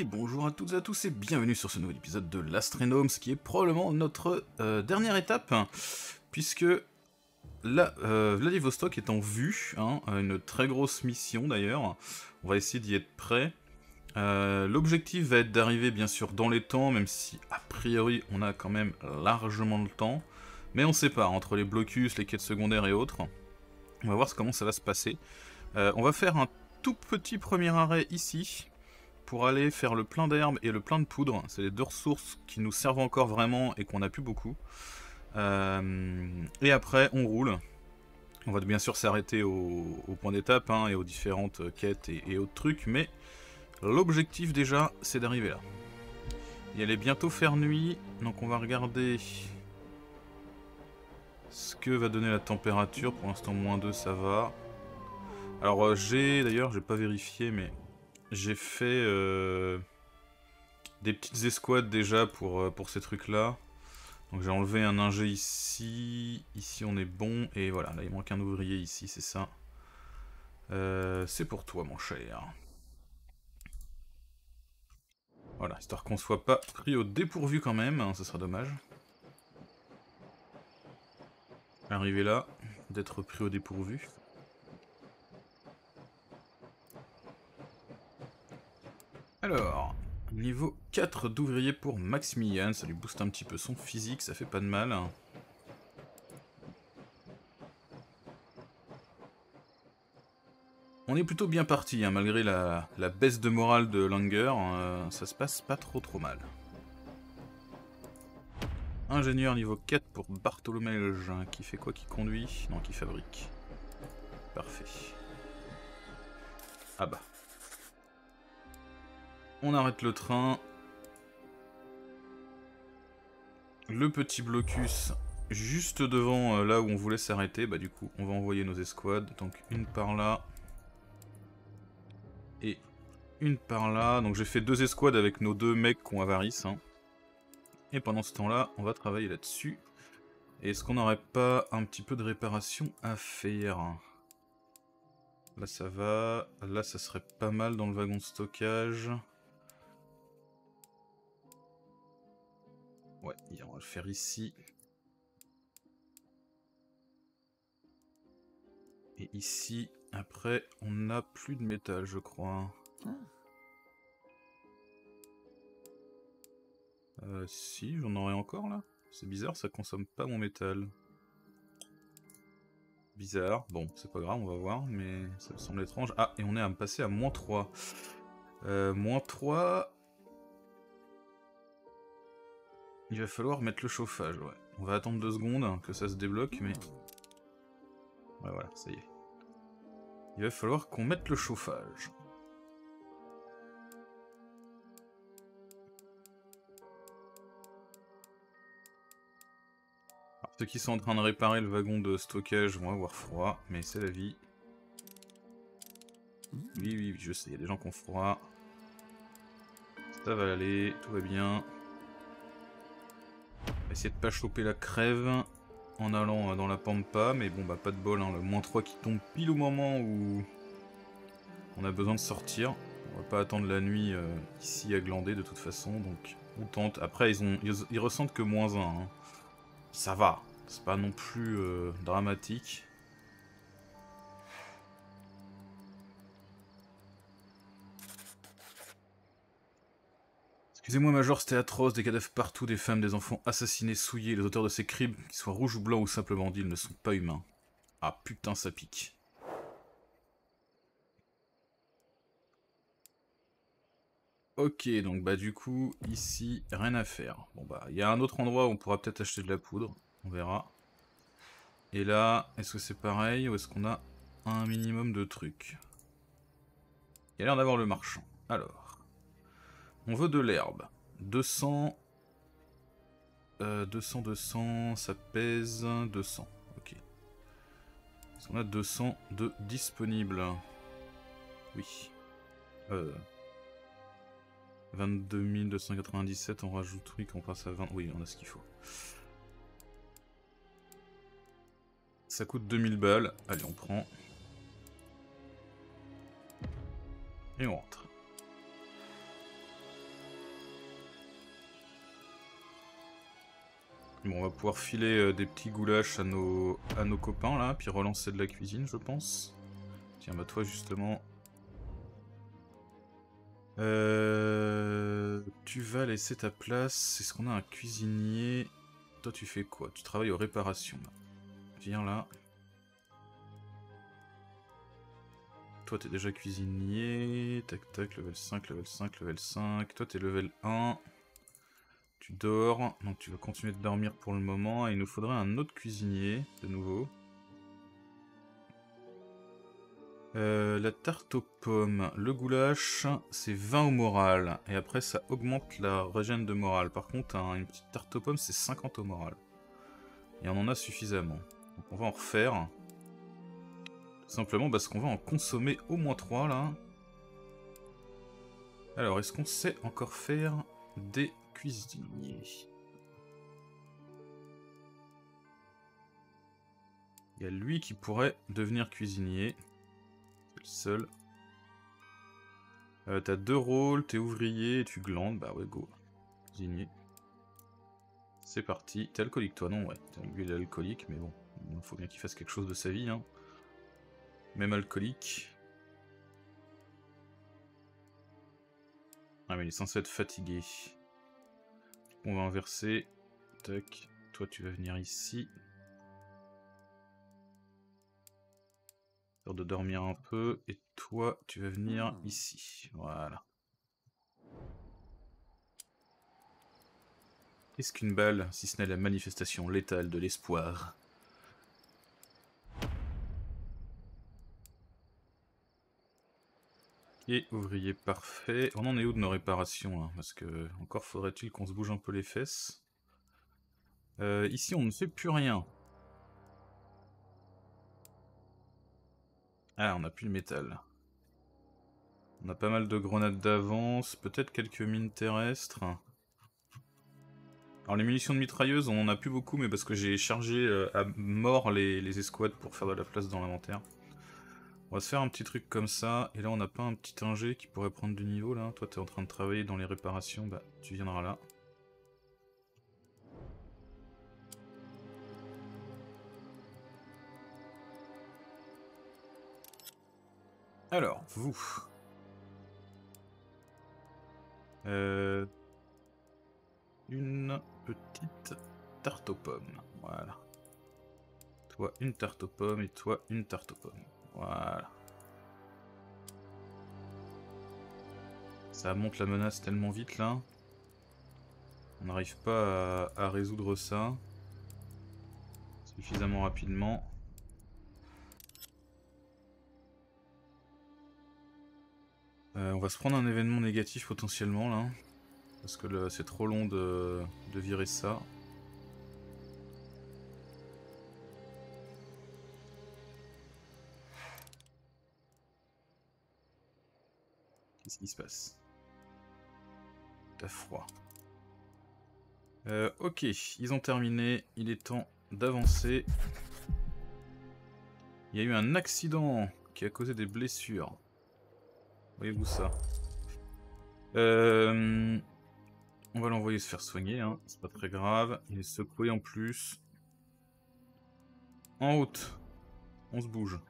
Bonjour à toutes et à tous et bienvenue sur ce nouvel épisode de l'Astrenomes qui est probablement notre euh, dernière étape puisque la, euh, Vladivostok est en vue, hein, une très grosse mission d'ailleurs, on va essayer d'y être prêt. Euh, l'objectif va être d'arriver bien sûr dans les temps, même si a priori on a quand même largement le temps, mais on sait pas, entre les blocus, les quêtes secondaires et autres, on va voir comment ça va se passer. on va faire un tout petit premier arrêt ici, pour aller faire le plein d'herbe et le plein de poudre. C'est les deux ressources qui nous servent encore vraiment et qu'on n'a plus beaucoup. Euh, et après, on roule. On va bien sûr s'arrêter au, point d'étape hein, et aux différentes quêtes et, autres trucs, mais l'objectif déjà, c'est d'arriver là. Il allait bientôt faire nuit, donc on va regarder ce que va donner la température. Pour l'instant, moins 2, ça va. Alors, euh, j'ai, d'ailleurs, j'ai pas vérifié, mais j'ai fait euh, des petites escouades déjà pour, euh, pour ces trucs-là. Donc j'ai enlevé un ingé ici, ici on est bon, et voilà, là il manque un ouvrier ici, c'est ça. Euh, c'est pour toi mon cher. Voilà, histoire qu'on soit pas pris au dépourvu quand même, hein, ce sera dommage. Arriver là, d'être pris au dépourvu. Alors, niveau 4 d'ouvrier pour Maximilian, ça lui booste un petit peu son physique, ça fait pas de mal. On est plutôt bien parti, hein, malgré la, baisse de morale de Langer, euh, ça se passe pas trop trop mal. Ingénieur niveau 4 pour Bartholomelge, qui fait quoi Qui conduit? Non, qui fabrique. Parfait. Ah bah. On arrête le train. Le petit blocus juste devant euh, là où on voulait s'arrêter. Bah du coup, on va envoyer nos escouades. Donc une par là. Et une par là. Donc j'ai fait deux escouades avec nos deux mecs qui ont avarice. Hein. Et pendant ce temps-là, on va travailler là-dessus. Est-ce qu'on n'aurait pas un petit peu de réparation à faire? Là ça va. Là ça serait pas mal dans le wagon de stockage. Ouais, on va le faire ici. Et ici, après, on n'a plus de métal, je crois. Ah. Euh, si, j'en aurais encore là. C'est bizarre, ça consomme pas mon métal. Bizarre. Bon, c'est pas grave, on va voir, mais ça me semble étrange. Ah, et on est à me passer à moins 3. Euh, moins 3, Il va falloir mettre le chauffage. On va attendre deux secondes que ça se débloque, mais... Ouais, voilà, ça y est. Il va falloir qu'on mette le chauffage. Alors, ceux qui sont en train de réparer le wagon de stockage vont avoir froid, mais c'est la vie. Oui, oui, je sais, il y a des gens qui ont froid. Ça va aller, tout va bien essayer de pas choper la crève en allant euh, dans la pampa, mais bon bah pas de bol, hein, le moins 3 qui tombe pile au moment où on a besoin de sortir. On va pas attendre la nuit euh, ici à glander de toute façon, donc on tente. Après ils ont ils, ressentent que moins 1. Hein. Ça va, c'est pas non plus euh, dramatique. Excusez-moi, Major, c'était atroce, des cadavres partout, des femmes, des enfants assassinés, souillés. Les auteurs de ces crimes, qu'ils soient rouges ou blancs ou simplement dits, ne sont pas humains. Ah putain, ça pique. Ok, donc bah du coup, ici, rien à faire. Bon bah, il y a un autre endroit où on pourra peut-être acheter de la poudre, on verra. Et là, est-ce que c'est pareil ou est-ce qu'on a un minimum de trucs? Il y a l'air d'avoir le marchand. Alors. On veut de l'herbe. 200... 200, 200, ça pèse 200. Ok. On a 200 de disponibles. Oui. Euh... 22 297, on rajoute, oui, qu'on passe à 20. Oui, on a ce qu'il faut. Ça coûte 2000 balles. Allez, on prend. Et on rentre. Bon, on va pouvoir filer euh, des petits goulash à nos, à nos copains là, puis relancer de la cuisine, je pense. Tiens, bah toi justement. Euh, tu vas laisser ta place. Est-ce qu'on a un cuisinier Toi, tu fais quoi? Tu travailles aux réparations. Là. Viens là. Toi, t'es déjà cuisinier. Tac, tac, level 5, level 5, level 5. Toi, t'es level 1. Tu dors. Donc, tu vas continuer de dormir pour le moment. Il nous faudrait un autre cuisinier, de nouveau. Euh, la tarte aux pommes, le goulash, c'est 20 au moral. Et après, ça augmente la régène de morale. Par contre, une petite tarte aux pommes, c'est 50 au moral. Et on en a suffisamment. Donc on va en refaire. Simplement parce qu'on va en consommer au moins 3 là. Alors, est-ce qu'on sait encore faire des cuisiniers Il y a lui qui pourrait devenir cuisinier seul. Euh, T'as deux rôles, t'es ouvrier et tu glandes. Bah ouais, go. Cuisinier. C'est parti. T'es alcoolique toi, non? Ouais, lui il est alcoolique, mais bon, il faut bien qu'il fasse quelque chose de sa vie. Hein. Même alcoolique. Ah mais il est censé être fatigué. On va inverser. Tac. Toi tu vas venir ici. de dormir un peu, et toi, tu vas venir hmm. ici. Voilà. Qu'est-ce qu'une balle, si ce n'est la manifestation létale de l'espoir Et ouvrier parfait. On en est où de nos réparations Parce que encore faudrait-il qu'on se bouge un peu les fesses. Euh, ici, on ne fait plus rien. Ah, on n'a plus le métal. On a pas mal de grenades d'avance, peut-être quelques mines terrestres. Alors les munitions de mitrailleuse, on en a plus beaucoup, mais parce que j'ai chargé euh, à mort les, escouades pour faire de la place dans l'inventaire. On va se faire un petit truc comme ça, et là on n'a pas un petit ingé qui pourrait prendre du niveau là. Toi t'es en train de travailler dans les réparations, bah tu viendras là. Alors, vous. Euh, une petite tarte aux pommes. Voilà. Toi, une tarte aux pommes et toi, une tarte aux pommes. Voilà. Ça monte la menace tellement vite là. On n'arrive pas à résoudre ça suffisamment rapidement. Euh, on va se prendre un événement négatif potentiellement là. Parce que c'est trop long de, virer ça. Qu'est-ce qui se passe T'as froid. Euh, ok, ils ont terminé. Il est temps d'avancer. Il y a eu un accident qui a causé des blessures. Voyez-vous ça? Euh, On va l'envoyer se faire soigner, hein. c'est pas très grave. Il est secoué en plus. En route. On se bouge.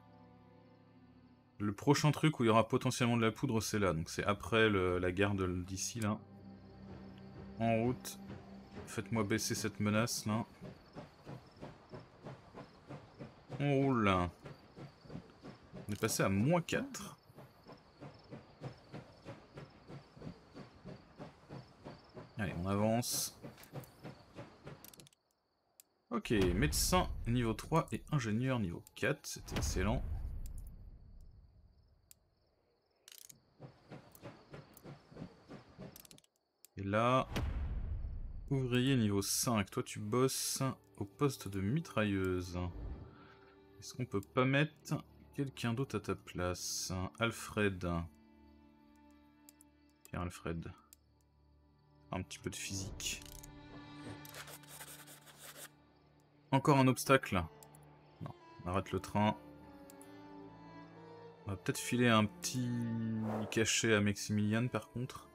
Le prochain truc où il y aura potentiellement de la poudre, c'est là. Donc c'est après la garde d'ici, là. En route. Faites-moi baisser cette menace, là. On roule. On est passé à moins 4. Allez, on avance. Ok, médecin niveau 3 et ingénieur niveau 4, c'est excellent. Là, ouvrier niveau 5, toi tu bosses au poste de mitrailleuse. Est-ce qu'on peut pas mettre quelqu'un d'autre à ta place? Alfred. Tiens Alfred un petit peu de physique. Encore un obstacle Non, on arrête le train. On va peut-être filer un petit cachet à Maximilian par contre.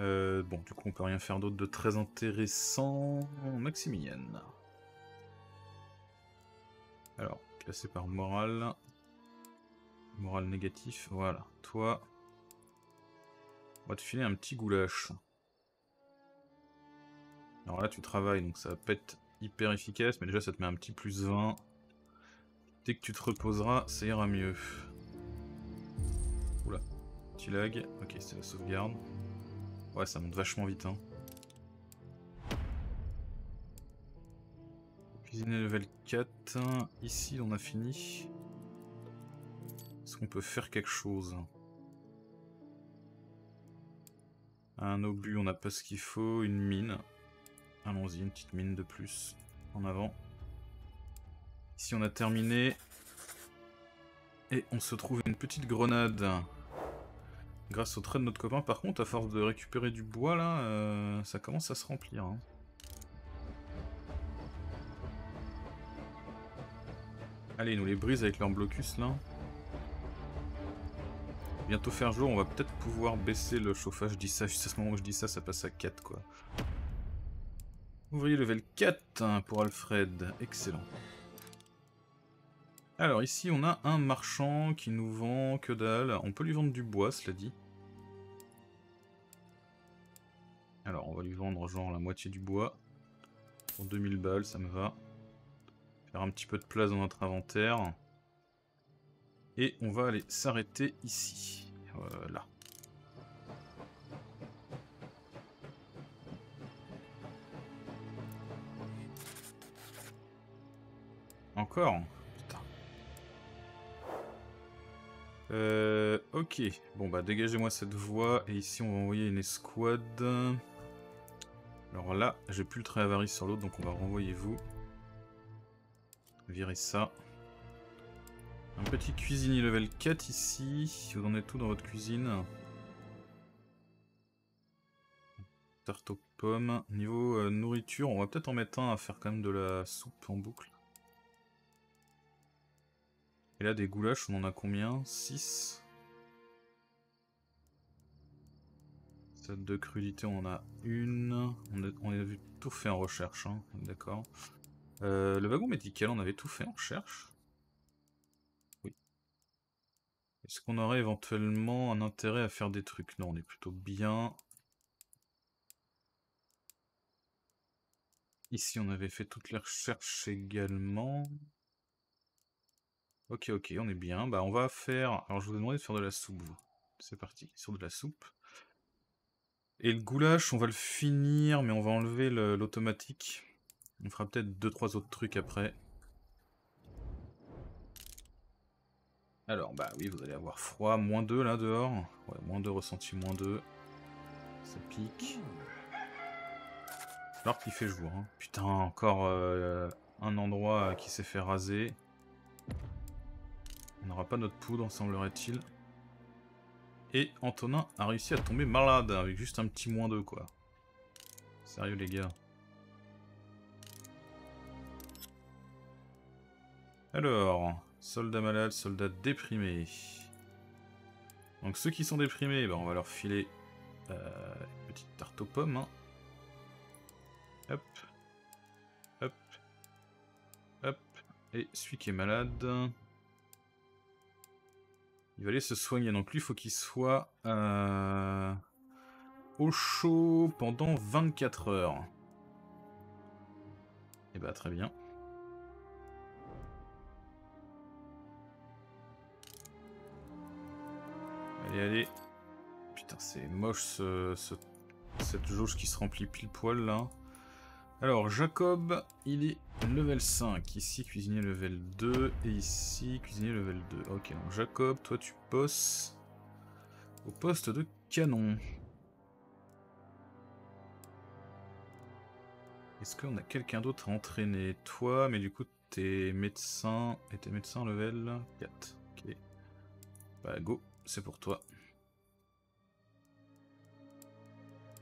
Euh, bon, du coup, on peut rien faire d'autre de très intéressant. Maximilienne. Alors, classé par morale. Morale négatif, voilà. Toi, on va te filer un petit goulash. Alors là, tu travailles, donc ça va pas être hyper efficace, mais déjà, ça te met un petit plus 20. Dès que tu te reposeras, ça ira mieux. Oula, petit lag. Ok, c'est la sauvegarde. Ouais, ça monte vachement vite, hein. Cuisiner level 4. Ici, on a fini. Est-ce qu'on peut faire quelque chose? Un obus, on n'a pas ce qu'il faut. Une mine. Allons-y, une petite mine de plus. En avant. Ici, on a terminé. Et on se trouve une petite grenade. Grâce au trait de notre copain. Par contre, à force de récupérer du bois, là, euh, ça commence à se remplir. Hein. Allez, nous les brise avec leur blocus là. Bientôt faire jour, on va peut-être pouvoir baisser le chauffage. Je dis ça, juste à ce moment où je dis ça, ça passe à 4 quoi. Ouvrier level 4 hein, pour Alfred, excellent. Alors ici on a un marchand qui nous vend que dalle. On peut lui vendre du bois, cela dit. Alors on va lui vendre genre la moitié du bois. Pour 2000 balles, ça me va. Faire un petit peu de place dans notre inventaire. Et on va aller s'arrêter ici. Voilà. Encore? Putain. Euh, ok. Bon bah dégagez-moi cette voie. Et ici on va envoyer une escouade. Alors là, j'ai plus le trait avarice sur l'autre, donc on va renvoyer vous. Virer ça. Un petit cuisinier level 4 ici. Vous en êtes tout dans votre cuisine? Tarte aux pommes. Niveau euh, nourriture, on va peut-être en mettre un à faire quand même de la soupe en boucle. Et là, des goulash, on en a combien? 6 De crudité, on en a une. On a, vu tout fait en recherche, hein. d'accord. Euh, le wagon médical, on avait tout fait, on cherche. Oui. Est-ce qu'on aurait éventuellement un intérêt à faire des trucs? Non, on est plutôt bien. Ici, on avait fait toutes les recherches également. Ok, ok, on est bien. Bah, on va faire... Alors, je vous ai demandé de faire de la soupe. C'est parti, sur de la soupe. Et le goulash, on va le finir, mais on va enlever l'automatique. On fera peut-être 2-3 autres trucs après. Alors, bah oui, vous allez avoir froid. Moins 2 là dehors. Ouais, moins 2 ressenti, moins 2. Ça pique. Alors qu'il fait jour. Hein. Putain, encore euh, un endroit qui s'est fait raser. On n'aura pas notre poudre, semblerait-il. Et Antonin a réussi à tomber malade avec juste un petit moins 2 quoi. Sérieux les gars. Alors, soldats malades, soldats déprimés. Donc ceux qui sont déprimés, ben, on va leur filer euh, une petite tarte aux pommes. Hein. Hop. Hop. Hop. Et celui qui est malade... Il va aller se soigner. Donc lui, il faut qu'il soit euh, au chaud pendant 24 heures. Et eh bah très bien. Allez, allez. Putain, c'est moche ce, cette jauge qui se remplit pile poil là. Alors, Jacob, il est level 5. Ici, cuisinier level 2. Et ici, cuisinier level 2. Ok, donc Jacob, toi tu bosses au poste de canon. Est-ce qu'on a quelqu'un d'autre à entraîner? Toi, mais du coup, t'es médecin. Et t'es médecin level 4. Ok. Bah, go c'est pour toi.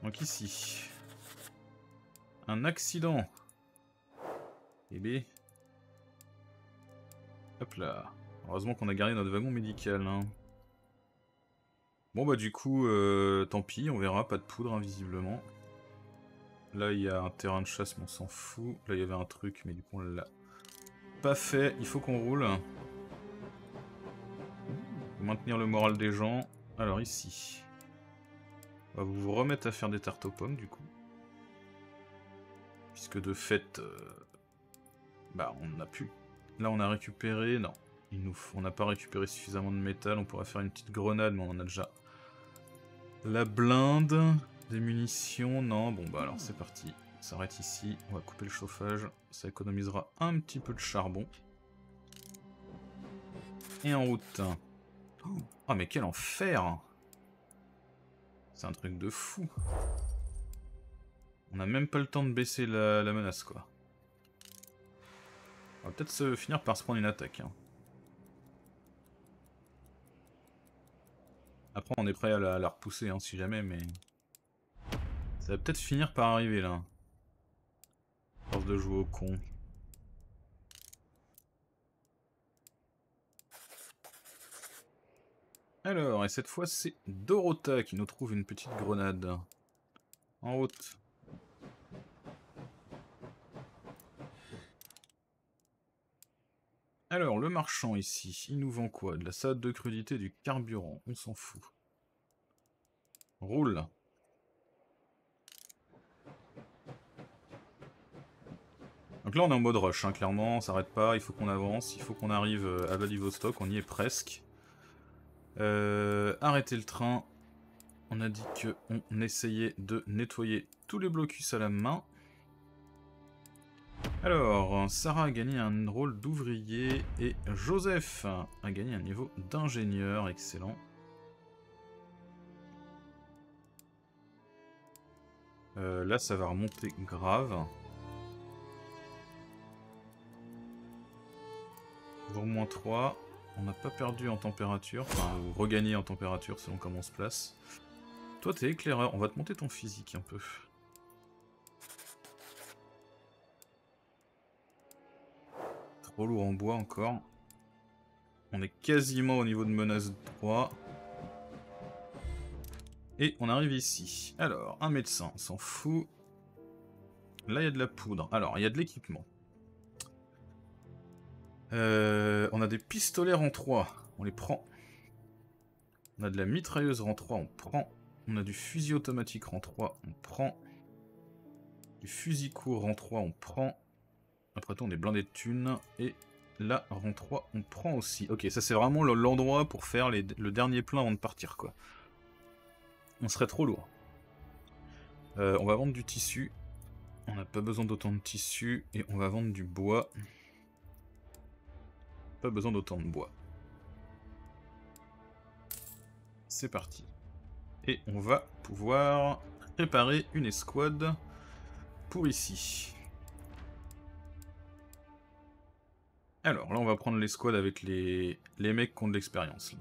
Donc ici. Un accident. Et eh B. Hop là. Heureusement qu'on a gardé notre wagon médical. Hein. Bon bah du coup, euh, tant pis, on verra, pas de poudre invisiblement. Là il y a un terrain de chasse, mais on s'en fout. Là il y avait un truc, mais du coup on l'a pas fait. Il faut qu'on roule. Maintenir le moral des gens. Alors ici. On va vous remettre à faire des tartes aux pommes du coup. Puisque de fait... Euh, bah on n'a plus. Là on a récupéré... Non. On n'a pas récupéré suffisamment de métal. On pourrait faire une petite grenade, mais on en a déjà la blinde. Des munitions. Non, bon bah alors c'est parti. On s'arrête ici. On va couper le chauffage. Ça économisera un petit peu de charbon. Et en route. Oh mais quel enfer C'est un truc de fou. On n'a même pas le temps de baisser la, menace quoi. On va peut-être se finir par se prendre une attaque. Hein. Après, on est prêt à la, repousser, hein, si jamais, mais... Ça va peut-être finir par arriver, là. Force de jouer au con. Alors, et cette fois, c'est Dorota qui nous trouve une petite grenade. En route. Alors, le marchand ici, il nous vend quoi? De la salade de crudité, du carburant, on s'en fout. Roule. Donc là on est en mode rush, hein, clairement, on s'arrête pas, il faut qu'on avance, il faut qu'on arrive euh, à Vladivostok, on y est presque. Euh, arrêtez le train. On a dit qu'on essayait de nettoyer tous les blocus à la main. Alors, Sarah a gagné un rôle d'ouvrier et Joseph a gagné un niveau d'ingénieur. Excellent. Euh, là, ça va remonter grave. Jour moins 3. On n'a pas perdu en température, enfin, ou regagné en température selon comment on se place. Toi, t'es éclaireur. On va te monter ton physique un peu. Lourd en bois encore. On est quasiment au niveau de menace 3. Et on arrive ici. Alors, un médecin, on s'en fout. Là, il y a de la poudre. Alors, il y a de l'équipement. Euh, on a des pistolets en 3. On les prend. On a de la mitrailleuse en 3. On prend. On a du fusil automatique en 3. On prend. Du fusil court en 3. On prend. Après tout, on est blindé de thunes. Et là, rang 3, on prend aussi. Ok, ça c'est vraiment l'endroit pour faire le dernier plein avant de partir, quoi. On serait trop lourd. Euh, on va vendre du tissu. On n'a pas besoin d'autant de tissu. Et on va vendre du bois. Pas besoin d'autant de bois. C'est parti. Et on va pouvoir préparer une escouade pour ici. Alors, là, on va prendre l'escouade avec les, les mecs qui ont de l'expérience.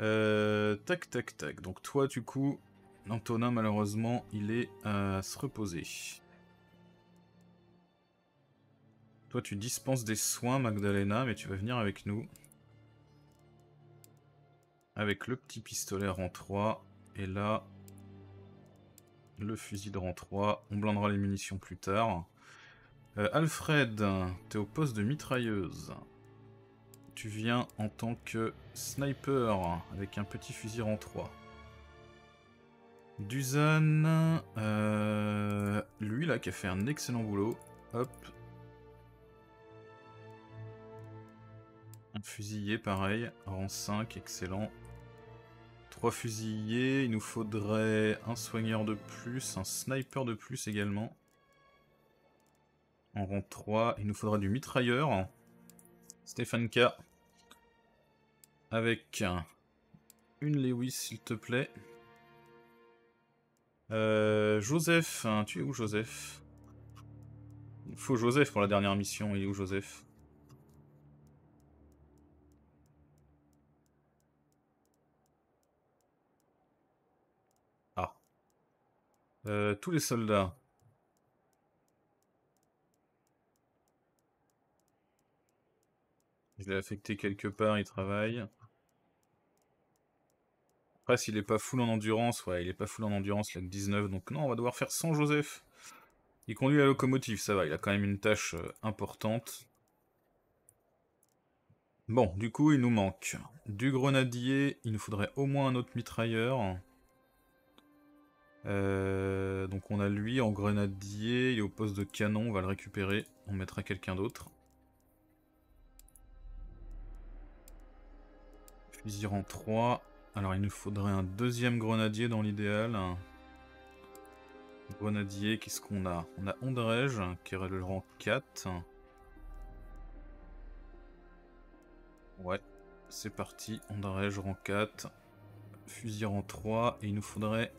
Euh, tac, tac, tac. Donc toi, du coup, Antonin, malheureusement, il est à se reposer. Toi, tu dispenses des soins, Magdalena, mais tu vas venir avec nous. Avec le petit pistolet rang 3. Et là, le fusil de rang 3. On blindera les munitions plus tard. Euh, Alfred, t'es au poste de mitrailleuse. Tu viens en tant que sniper avec un petit fusil en 3. Duzan, euh, lui là qui a fait un excellent boulot. Hop. Un fusilier pareil, rang 5, excellent. Trois fusiliers, il nous faudrait un soigneur de plus, un sniper de plus également. En rang 3, il nous faudra du mitrailleur. Stéphane K. Avec une Lewis, s'il te plaît. Euh, Joseph, hein, tu es où Joseph? Il faut Joseph pour la dernière mission, il est où Joseph? Ah. Euh, tous les soldats. Je l'ai affecté quelque part, il travaille. Après, s'il est pas full en endurance, ouais, il est pas full en endurance, il a que 19, donc non, on va devoir faire sans Joseph. Il conduit la locomotive, ça va, il a quand même une tâche euh, importante. Bon, du coup, il nous manque du grenadier, il nous faudrait au moins un autre mitrailleur. Euh, donc on a lui en grenadier, il est au poste de canon, on va le récupérer, on mettra quelqu'un d'autre. Fusil rang 3. Alors il nous faudrait un deuxième grenadier dans l'idéal. Grenadier, qu'est-ce qu'on a? On a Ondrej, qui est le rang 4. Ouais, c'est parti. Ondrej, rang 4. Fusil rang 3. Et il nous faudrait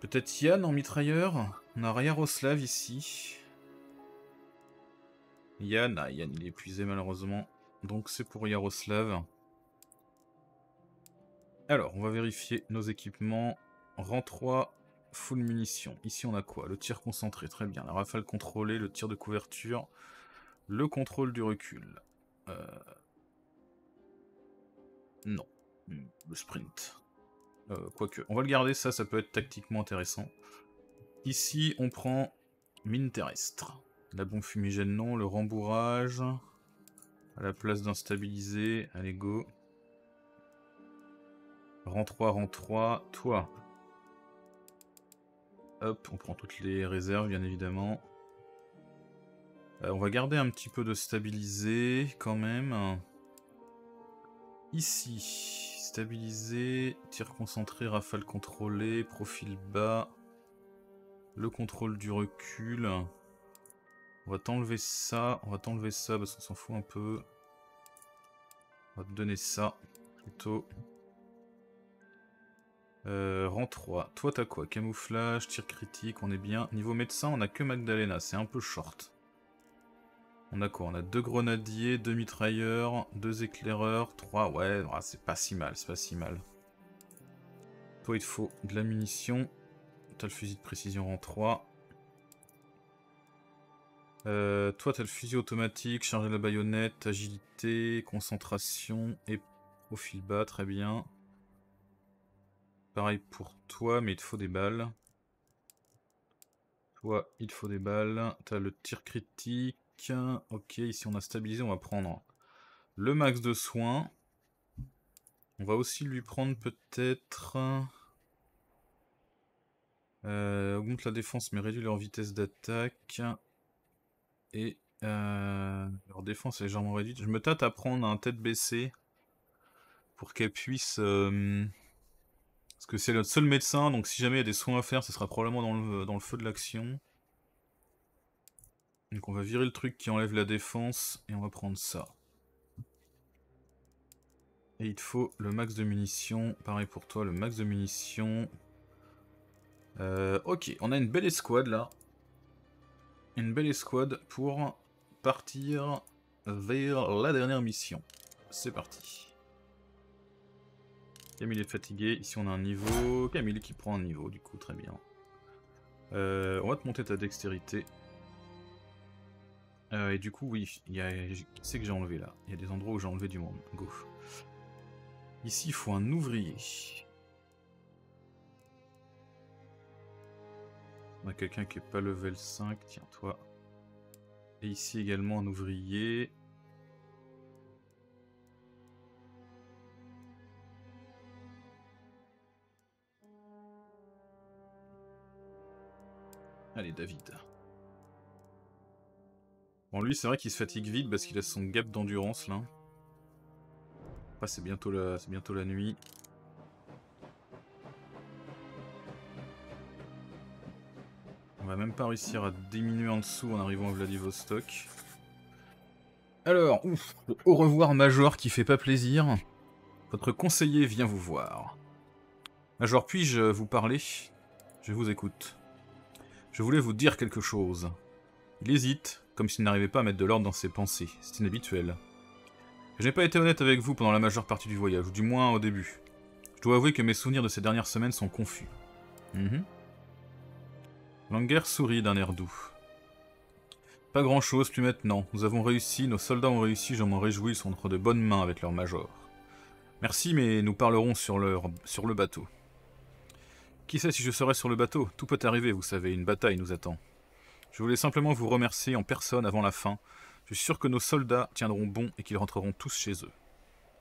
peut-être Yann en mitrailleur. On a Yaroslav ici. Yann, ah, Yann il est épuisé malheureusement. Donc c'est pour Yaroslav. Alors, on va vérifier nos équipements. Rang 3, full munitions. Ici, on a quoi? Le tir concentré, très bien. La rafale contrôlée, le tir de couverture, le contrôle du recul. Euh... Non. Hmm, le sprint. Euh, quoique, on va le garder, ça, ça peut être tactiquement intéressant. Ici, on prend mine terrestre. La bombe fumigène, non. Le rembourrage. À la place d'instabiliser. Allez, go. Rang 3, rang 3. Toi, Hop, on prend toutes les réserves, bien évidemment. Euh, on va garder un petit peu de stabilisé, quand même. Ici, stabilisé, tir concentré, rafale contrôlée, profil bas. Le contrôle du recul. On va t'enlever ça, on va t'enlever ça parce qu'on s'en fout un peu. On va te donner ça, plutôt. Euh, rang 3. Toi, t'as quoi? Camouflage, tir critique, on est bien. Niveau médecin, on a que Magdalena, c'est un peu short. On a quoi? On a deux grenadiers, deux mitrailleurs, deux éclaireurs, trois... Ouais, ah, c'est pas si mal, c'est pas si mal. Toi, il te faut de la munition. T'as le fusil de précision rang 3. Euh, toi, t'as le fusil automatique, charger la baïonnette, agilité, concentration et au fil bas, très bien. Pareil pour toi, mais il te faut des balles. Toi, il te faut des balles. T'as le tir critique. Ok, ici on a stabilisé, on va prendre le max de soins. On va aussi lui prendre peut-être... Euh, augmente la défense mais réduit leur vitesse d'attaque. Et euh, leur défense est légèrement réduite. Je me tâte à prendre un tête baissée pour qu'elle puisse... Euh, parce que c'est le seul médecin, donc si jamais il y a des soins à faire, ce sera probablement dans le, feu de l'action. Donc on va virer le truc qui enlève la défense, et on va prendre ça. Et il te faut le max de munitions. Pareil pour toi, le max de munitions. Euh, ok, on a une belle escouade là. Une belle escouade pour partir vers la dernière mission. C'est parti. Camille est fatigué. Ici, on a un niveau. Camille qui prend un niveau, du coup, très bien. Euh, on va te monter ta dextérité. Euh, et du coup, oui, il y a... c'est que j'ai enlevé là Il y a des endroits où j'ai enlevé du monde. Go. Ici, il faut un ouvrier. On a quelqu'un qui est pas level 5. Tiens, toi. Et ici également un ouvrier. Allez, David. Bon, lui, c'est vrai qu'il se fatigue vite parce qu'il a son gap d'endurance, là. Après, c'est bientôt, la... bientôt la nuit. On va même pas réussir à diminuer en dessous en arrivant à Vladivostok. Alors, au revoir Major qui fait pas plaisir. Votre conseiller vient vous voir. Major, puis-je vous parler? Je vous écoute. Je voulais vous dire quelque chose. Il hésite, comme s'il n'arrivait pas à mettre de l'ordre dans ses pensées. C'est inhabituel. Je n'ai pas été honnête avec vous pendant la majeure partie du voyage, ou du moins au début. Je dois avouer que mes souvenirs de ces dernières semaines sont confus. Mm Langer sourit d'un air doux. Pas grand-chose plus maintenant. Nous avons réussi, nos soldats ont réussi, je m'en réjouis, ils sont entre de bonnes mains avec leur major. Merci, mais nous parlerons sur le, sur le bateau. Qui sait si je serai sur le bateau? Tout peut arriver, vous savez, une bataille nous attend. Je voulais simplement vous remercier en personne avant la fin. Je suis sûr que nos soldats tiendront bon et qu'ils rentreront tous chez eux.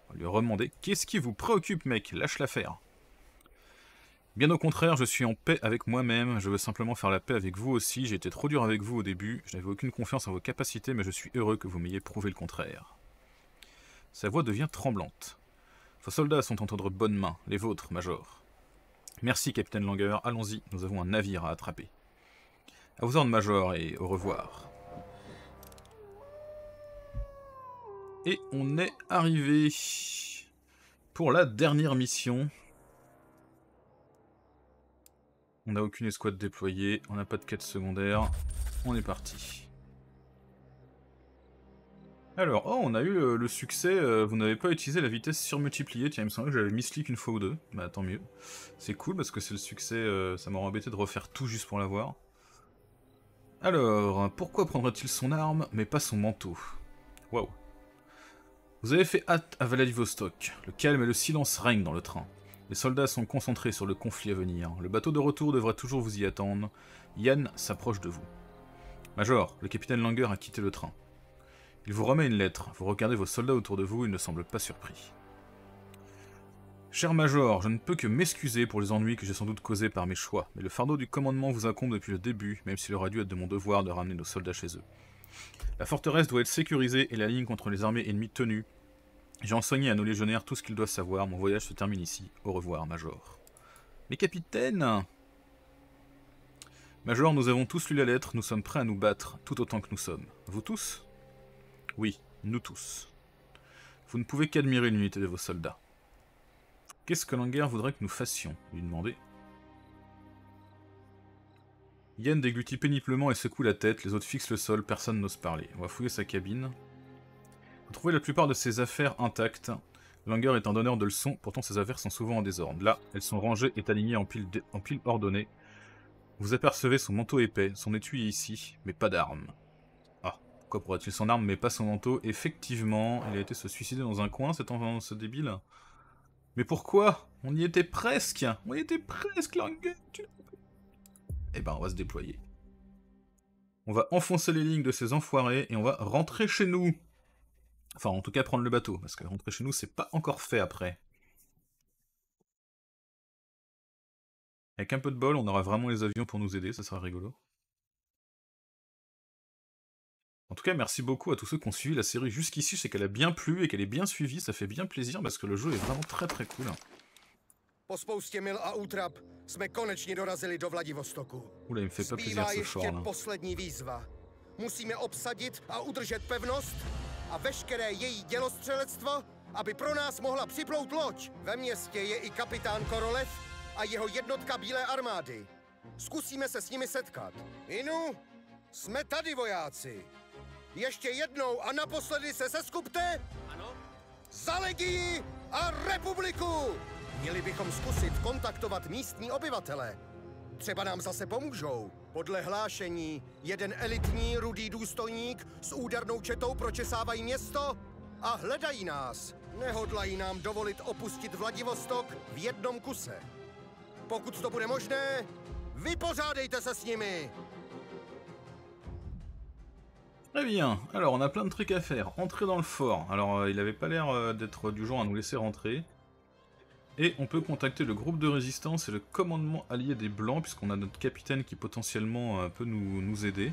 On lui redemander Qu'est-ce qui vous préoccupe, mec? Lâche l'affaire. Bien au contraire, je suis en paix avec moi-même, je veux simplement faire la paix avec vous aussi, j'ai été trop dur avec vous au début, je n'avais aucune confiance en vos capacités, mais je suis heureux que vous m'ayez prouvé le contraire. Sa voix devient tremblante. Vos soldats sont entre de bonnes mains, les vôtres, Major. Merci, capitaine Langer, allons-y, nous avons un navire à attraper. À vos ordres, Major, et au revoir. Et on est arrivé pour la dernière mission, on n'a aucune escouade déployée, on n'a pas de quête secondaire. On est parti. Alors, oh, on a eu euh, le, succès, euh, vous n'avez pas utilisé la vitesse surmultipliée, tiens, il me semblait que j'avais mis slick une fois ou deux, bah tant mieux. C'est cool parce que c'est le succès, euh, ça m'aurait embêté de refaire tout juste pour l'avoir. Alors, pourquoi prendrait-il son arme, mais pas son manteau? Waouh. Vous avez fait hâte à Vladivostok, le calme et le silence règnent dans le train. Les soldats sont concentrés sur le conflit à venir. Le bateau de retour devrait toujours vous y attendre. Yann s'approche de vous. Major, le capitaine Langer a quitté le train. Il vous remet une lettre. Vous regardez vos soldats autour de vous, ils ne semblent pas surpris. Cher Major, je ne peux que m'excuser pour les ennuis que j'ai sans doute causés par mes choix, mais le fardeau du commandement vous incombe depuis le début, même s'il aurait dû être de mon devoir de ramener nos soldats chez eux. La forteresse doit être sécurisée et la ligne contre les armées ennemies tenue, j'ai enseigné à nos légionnaires tout ce qu'ils doivent savoir. Mon voyage se termine ici. Au revoir, Major. Mais capitaine Major, nous avons tous lu la lettre. Nous sommes prêts à nous battre, tout autant que nous sommes. Vous tous? Oui, nous tous. Vous ne pouvez qu'admirer l'unité de vos soldats. Qu'est-ce que Langer voudrait que nous fassions? lui demander. Yann déglutit péniblement et secoue la tête, les autres fixent le sol, personne n'ose parler. On va fouiller sa cabine. Vous trouvez la plupart de ses affaires intactes. Langer est un donneur de leçons, pourtant ses affaires sont souvent en désordre. Là, elles sont rangées et alignées en piles, en pile ordonnées. Vous apercevez son manteau épais, son étui est ici, mais pas d'armes. Pourquoi pourrait-il son arme mais pas son manteau Effectivement, il a été se suicider dans un coin, cet enfant, ce débile. Mais pourquoi? On y était presque On y était presque, Langer Eh ben, on va se déployer. On va enfoncer les lignes de ces enfoirés et on va rentrer chez nous Enfin, en tout cas, prendre le bateau, parce que rentrer chez nous, c'est pas encore fait après. Avec un peu de bol, on aura vraiment les avions pour nous aider, ça sera rigolo. En tout cas, merci beaucoup à tous ceux qui ont suivi la série jusqu'ici, c'est qu'elle a bien plu et qu'elle est bien suivie, ça fait bien plaisir parce que le jeu est vraiment très très cool. Oula, il me fait pas plaisir ce short là. a veškeré její dělostřelectvo, aby pro nás mohla připlout loď. Ve městě je i kapitán Korolev a jeho jednotka Bílé armády. Zkusíme se s nimi setkat. Inu, jsme tady, vojáci. Ještě jednou a naposledy se seskupte. Ano. Za legii a republiku! Měli bychom zkusit kontaktovat místní obyvatele. Třeba nám zase pomůžou. Podle hlášení, jeden elitní rudý důstojník s údernou četou pročesávají město a hledají nás. Nehodlají nám dovolit opustit Vladivostok v jednom kuse. Pokud to bude možné, vypořádejte se s nimi! Très bien, alors on a plein de trucs à faire. Entrer dans le fort. Alors euh, il avait pas l'air euh, d'être du genre à nous laisser rentrer. Et on peut contacter le groupe de résistance et le commandement allié des Blancs, puisqu'on a notre capitaine qui potentiellement euh, peut nous, nous aider.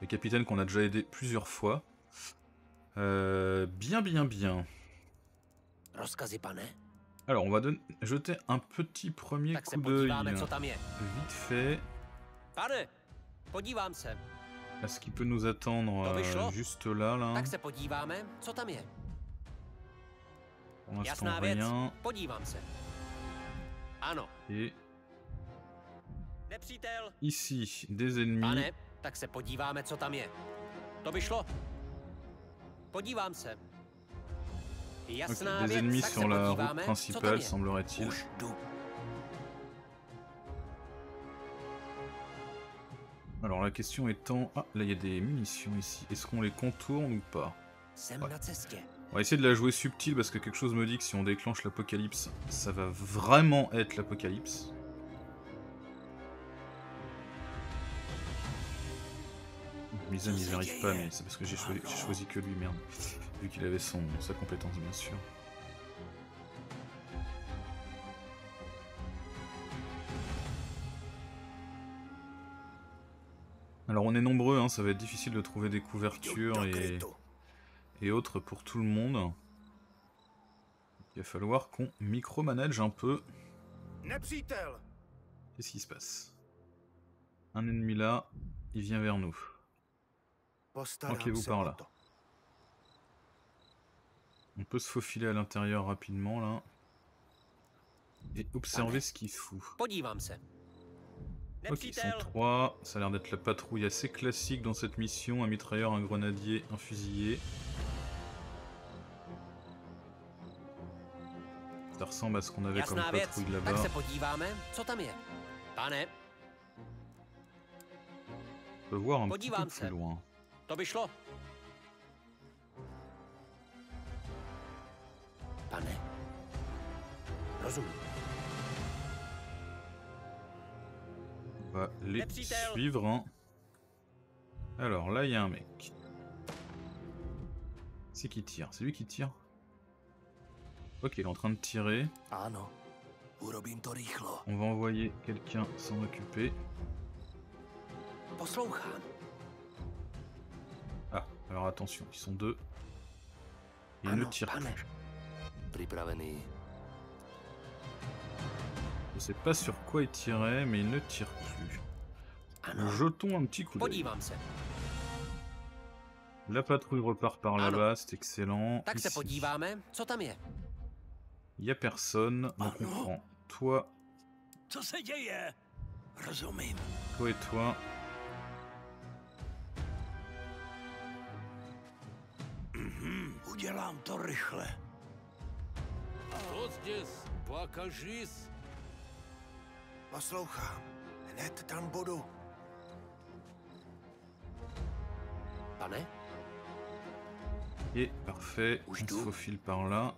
Le capitaine qu'on a déjà aidé plusieurs fois. Bien, bien, bien. Alors, on va jeter un petit premier coup d'œil. Vite fait. Est-ce qu'il peut nous attendre euh, juste là, là pour l'instant rien. Et ici, des ennemis. tak se podíváme, co tam je. To by šlo. Podívám se. Jasná okay, des ennemis sur la route principale, semblerait-il. Alors la question étant... Ah, là il y a des munitions ici. Est-ce qu'on les contourne ou pas ouais. On va essayer de la jouer subtile parce que quelque chose me dit que si on déclenche l'apocalypse, ça va vraiment être l'apocalypse. Misa n'y arrive pas, mais c'est parce que j'ai choisi, choisi, que lui, merde. Vu qu'il avait son, sa compétence, bien sûr. Alors on est nombreux, hein, ça va être difficile de trouver des couvertures et, et autres pour tout le monde. Il va falloir qu'on micromanage un peu. Qu'est-ce qui se passe? Un ennemi là, il vient vers nous. Tranquillez-vous par là. On peut se faufiler à l'intérieur rapidement là. Et observer ce qu'il fout. Ok, ils sont trois. Ça a l'air d'être la patrouille assez classique dans cette mission. Un mitrailleur, un grenadier, un fusilier. Ça ressemble à ce qu'on avait comme patrouille là-bas. On peut voir un petit peu plus loin. On va les suivre. Hein. Alors là, il y a un mec. C'est qui tire? C'est lui qui tire? Ok, il est en train de tirer. On va envoyer quelqu'un s'en occuper. Ah, alors attention, ils sont deux. Ils ne tirent plus. Je sais pas sur quoi il tirait, mais il ne tire plus. Jetons un petit coup d'œil. La patrouille repart par là-bas, c'est excellent. Il y a personne, donc on prend toi. Toi et toi. Udělám to rychle. Co здесь? Покажись. Poslouchám. Hned tam budu. Pane? Et parfait, on se faufile par là.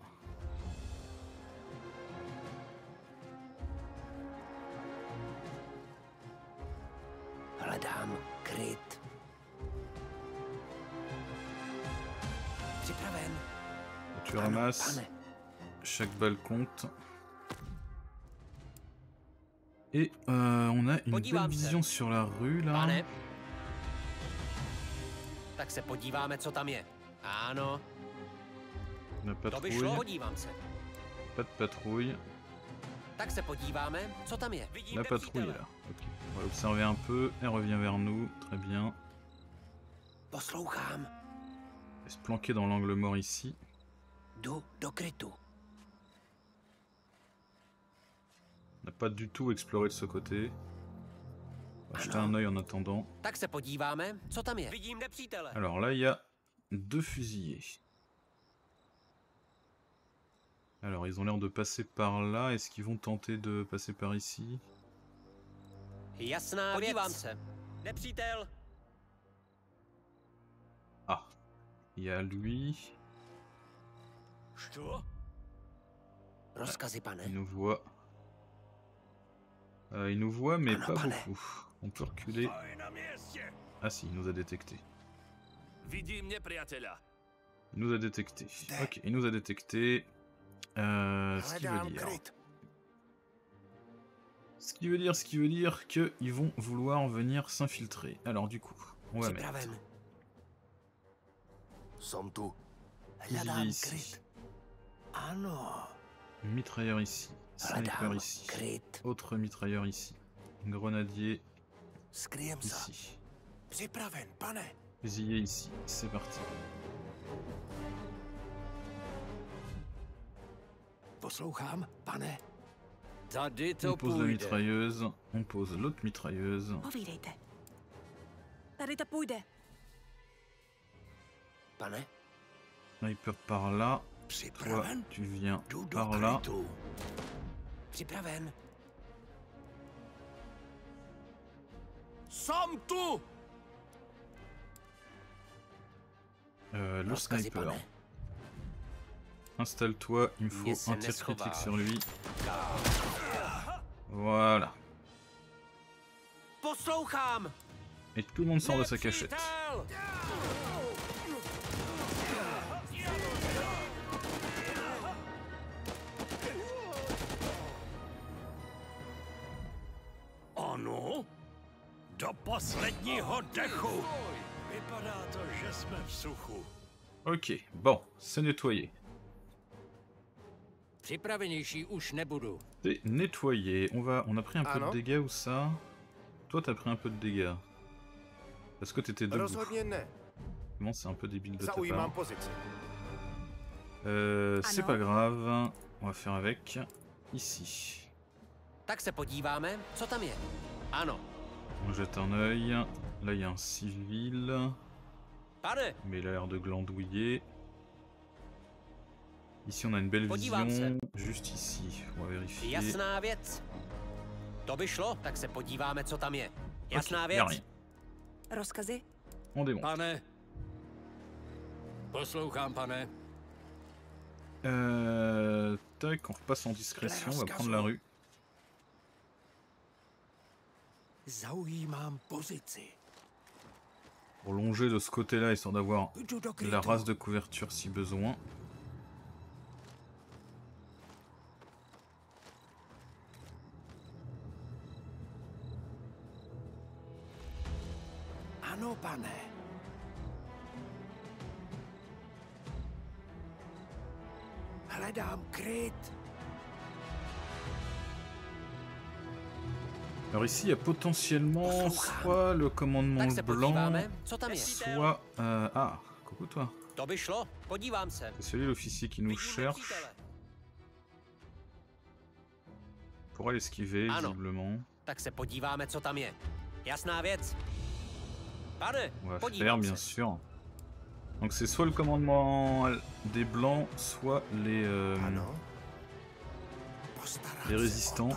Hledám kryt. Připraven. Tu ramasses. Chaque balle compte. Et euh, on a une belle vision sur la rue là. Pane. Tak se podíváme, co tam je. Ano. La To by šlo, patrouille. Pas de patrouille. Tak se podíváme, co tam je. Vidím La patrouille là. Ok. On va observer un peu. Elle revient vers nous. Très bien. Poslouchám. Elle va se planquer dans l'angle mort ici. Do krytu. On n'a pas du tout exploré de ce côté. On va jeter un œil en attendant. Alors là, il y a deux fusillés. Alors, ils ont l'air de passer par là. Est-ce qu'ils vont tenter de passer par ici? Ah, il y a lui. Il nous voit. Euh, il nous voit, mais pas beaucoup. On peut reculer. Ah si, il nous a détecté. Il nous a détecté. Ok, il nous a détecté. Euh, ce qui veut dire. Ce qui veut dire, ce qui veut dire qu'ils vont vouloir venir s'infiltrer. Alors du coup, on va mettre fusilier Hledám ici, mitrailleur ici, sniper ici, autre mitrailleur ici, grenadier ici, Připraven, pane. fusilier ici. C'est parti. Poslouchám, pane. Tady to On pose la mitrailleuse, on pose l'autre mitrailleuse. Povídejte. Tady to půjde. Pane, Sniper par là. Toi, tu viens par là. Připraven. Som tu! Euh, le sniper. Installe-toi, il me faut un tir critique sur lui. Voilà. Et tout le monde sort de sa cachette. Do posledního dechu. Vypadá to, že jsme v suchu. Ok, bon, c'est nettoyé. Připravenější už nebudu. C'est nettoyé. On va, on a pris un Ah peu non de dégâts ou ça? Toi, t'as pris un peu de dégâts. Parce que t'étais debout? Rozhodně ne. Vraiment, c'est un peu débile de ta part. Euh, c'est pas grave. On va faire avec. Ici. Tak se podíváme, co tam je. Ano. On jette un œil. Là, il y a un civil. Pane, Mais il a l'air de glandouiller. Ici, on a une belle vision. Juste ici. On va vérifier. jasná věc. To by šlo, tak se podíváme, co tam je. Jasná Ok, y a věc. rien. Rozkazy? On démonte. Pane. Poslouchám, pane. Euh, tac, on repasse en discrétion. On va prendre la rue. Pour longer de ce côté-là, histoire d'avoir la race de couverture si besoin. Il y a potentiellement soit le commandement blanc, soit... euh, ah, coucou toi. C'est celui l'officier qui nous cherche. nepřítele. Pourra l'esquiver, Ah visiblement. Tak se podíváme, co tam je. Jasná věc. Pane, On va faire, bien sûr. Donc c'est soit le commandement des blancs, soit les... euh, Ano. les résistants.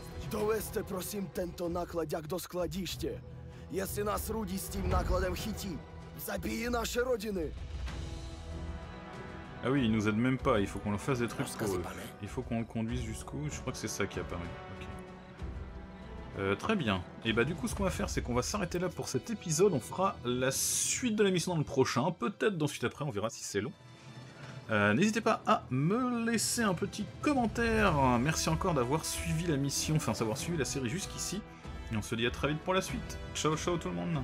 Довести, просім, тento накладяк до складіще. Если нас Руди с тем накладом хити, забей наши родины. Ah oui, il nous aide même pas, il faut qu'on leur fasse des trucs Parce que pour c'est eux. pas vrai. Il faut qu'on le conduise jusqu'où Je crois que c'est ça qui apparaît. Ok. Euh, très bien. Et bah du coup ce qu'on va faire c'est qu'on va s'arrêter là pour cet épisode. On fera la suite de la mission dans le prochain. Peut-être dans suite après, on verra si c'est long. Euh, N'hésitez pas à me laisser un petit commentaire. Merci encore d'avoir suivi la mission, enfin d'avoir suivi la série jusqu'ici. Et on se dit à très vite pour la suite. Ciao ciao tout le monde